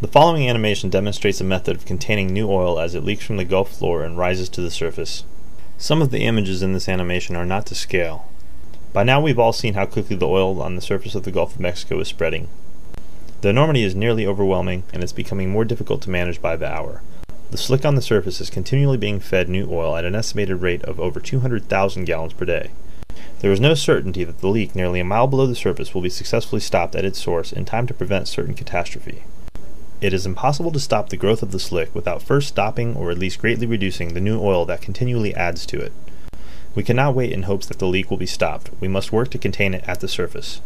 The following animation demonstrates a method of containing new oil as it leaks from the Gulf floor and rises to the surface. Some of the images in this animation are not to scale. By now we've all seen how quickly the oil on the surface of the Gulf of Mexico is spreading. The enormity is nearly overwhelming and it's becoming more difficult to manage by the hour. The slick on the surface is continually being fed new oil at an estimated rate of over 200,000 gallons per day. There is no certainty that the leak nearly a mile below the surface will be successfully stopped at its source in time to prevent certain catastrophe. It is impossible to stop the growth of the slick without first stopping or at least greatly reducing the new oil that continually adds to it. We cannot wait in hopes that the leak will be stopped. We must work to contain it at the surface.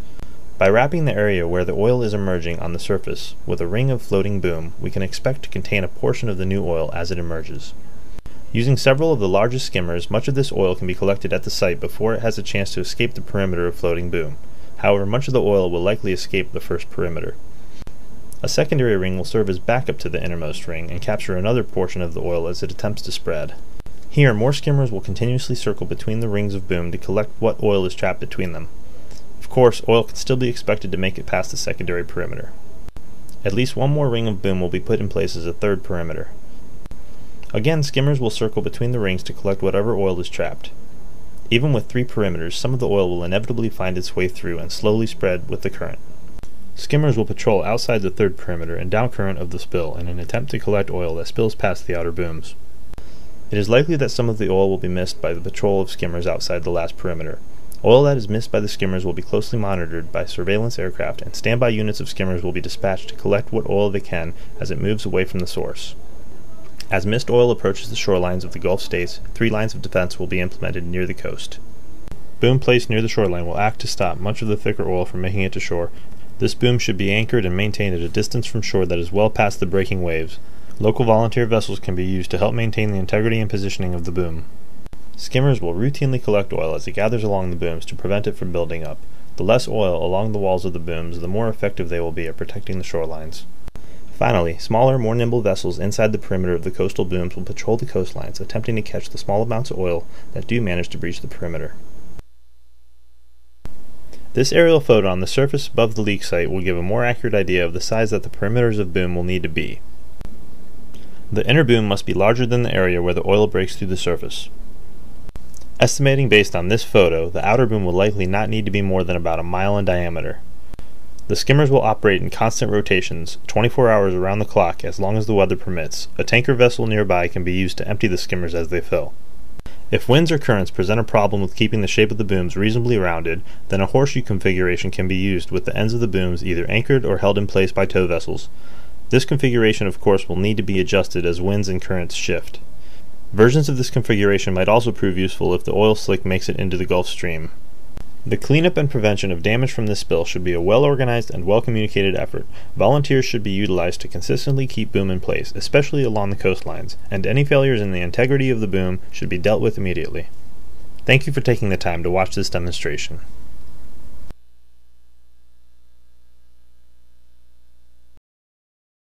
By wrapping the area where the oil is emerging on the surface with a ring of floating boom, we can expect to contain a portion of the new oil as it emerges. Using several of the largest skimmers, much of this oil can be collected at the site before it has a chance to escape the perimeter of floating boom. However, much of the oil will likely escape the first perimeter. A secondary ring will serve as backup to the innermost ring and capture another portion of the oil as it attempts to spread. Here, more skimmers will continuously circle between the rings of boom to collect what oil is trapped between them. Of course, oil can still be expected to make it past the secondary perimeter. At least one more ring of boom will be put in place as a third perimeter. Again, skimmers will circle between the rings to collect whatever oil is trapped. Even with three perimeters, some of the oil will inevitably find its way through and slowly spread with the current. Skimmers will patrol outside the third perimeter and downcurrent of the spill in an attempt to collect oil that spills past the outer booms. It is likely that some of the oil will be missed by the patrol of skimmers outside the last perimeter. Oil that is missed by the skimmers will be closely monitored by surveillance aircraft, and standby units of skimmers will be dispatched to collect what oil they can as it moves away from the source. As missed oil approaches the shorelines of the Gulf states, three lines of defense will be implemented near the coast. Boom placed near the shoreline will act to stop much of the thicker oil from making it to shore this boom should be anchored and maintained at a distance from shore that is well past the breaking waves. Local volunteer vessels can be used to help maintain the integrity and positioning of the boom. Skimmers will routinely collect oil as it gathers along the booms to prevent it from building up. The less oil along the walls of the booms, the more effective they will be at protecting the shorelines. Finally, smaller, more nimble vessels inside the perimeter of the coastal booms will patrol the coastlines, attempting to catch the small amounts of oil that do manage to breach the perimeter. This aerial photo on the surface above the leak site will give a more accurate idea of the size that the perimeters of boom will need to be. The inner boom must be larger than the area where the oil breaks through the surface. Estimating based on this photo, the outer boom will likely not need to be more than about a mile in diameter. The skimmers will operate in constant rotations, 24 hours around the clock as long as the weather permits. A tanker vessel nearby can be used to empty the skimmers as they fill. If winds or currents present a problem with keeping the shape of the booms reasonably rounded, then a horseshoe configuration can be used with the ends of the booms either anchored or held in place by tow vessels. This configuration of course will need to be adjusted as winds and currents shift. Versions of this configuration might also prove useful if the oil slick makes it into the Gulf Stream. The cleanup and prevention of damage from this spill should be a well organized and well communicated effort. Volunteers should be utilized to consistently keep boom in place, especially along the coastlines, and any failures in the integrity of the boom should be dealt with immediately. Thank you for taking the time to watch this demonstration.